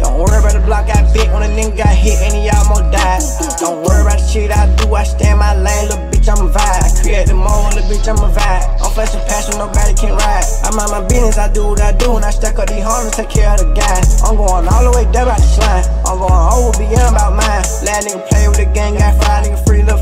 Don't worry about the block I bit when a nigga got hit and he almost died. Don't worry about the shit I do. I stand my lane, little bitch, I'm a vibe. I create the mold, little bitch, I'm a vibe. I'm flashing passion, nobody can ride. I mind my business, I do what I do, and I stack up these hundreds, take care of the guys. I'm going all the way down by the slime. I'm going over beyond about mine. Last nigga play with the gang, got five nigga free, little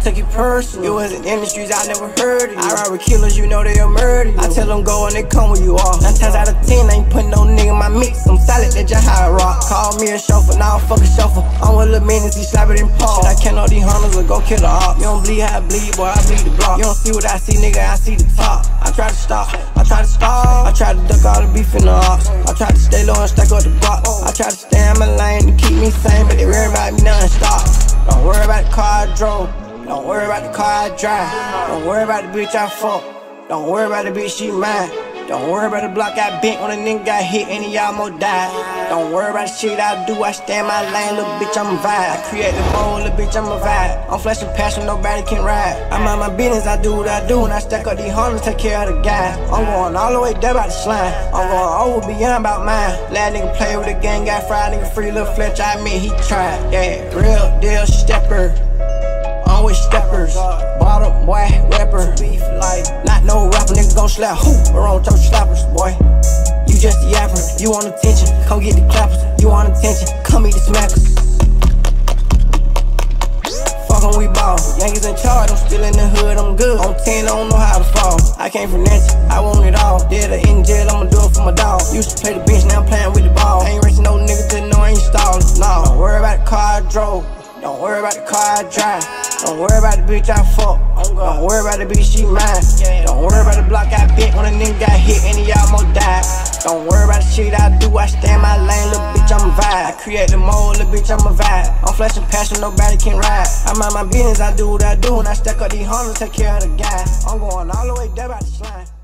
don't take it personal. It was in industries I never heard of. You. I ride with killers, you know they'll murder you. I tell them go and they come where you are. Nine times out of ten, I ain't putting no nigga in my mix. I'm solid, that just how I rock. Call me a chauffeur, now I'm fucking chauffeur. I'm with Lil Minutes, he slap it in paw. Shit, I can't know these hunters or go kill the op. You don't bleed I bleed, boy, I bleed the block. You don't see what I see, nigga, I see the top. I try to stop, I try to stop. I try to duck all the beef in the ops. I try to stay low and stack up the block. I try to stay in my lane to keep me sane, but they worry about me non-stop. Don't worry about the car I drove. Car I drive. Don't worry about the bitch I fuck. Don't worry about the bitch she mine. Don't worry about the block I bent when a nigga got hit and he almost died. Don't worry about the shit I do. I stay in my lane, little bitch, I'm a vibe. I create the mold, little bitch, I'm a vibe. I'm flashing passion, nobody can ride. I'm on my business, I do what I do, and I stack up these hundreds, take care of the guys. I'm going all the way down by the slime. I'm going over beyond about mine. Last nigga play with the gang, got fried nigga free, little Fletch. I mean, he tried. Yeah, real deal stepper. With steppers, bottom boy, rapper. Not no rapper, nigga gon' slap who? On top slappers, boy. You just a yapper, you want attention, come get the clappers. You want attention, come eat the smackers. Fuck 'em, we ball. Yankees in charge, I'm still in the hood, I'm good. On 10, I don't know how to fall. I came from Nancy, I want it all. Dead or in jail, I'ma do it for my dog. Used to play the bench, now I'm playing with the ball. Ain't racing no nigga, just know I ain't stallin'. Nah, don't worry about the car I drove. Don't worry about the car I drive. Don't worry about the bitch I fuck. Don't worry about the bitch she mine. Don't worry about the block I bent when a nigga got hit and he almost died. Don't worry about the shit I do. I stay in my lane, little bitch, I'm a vibe. I create the mold, little bitch, I'm a vibe. I'm flashing passion, nobody can ride. I mind my business, I do what I do, and I stack up these hundreds, take care of the guys. I'm going all the way down by the slime.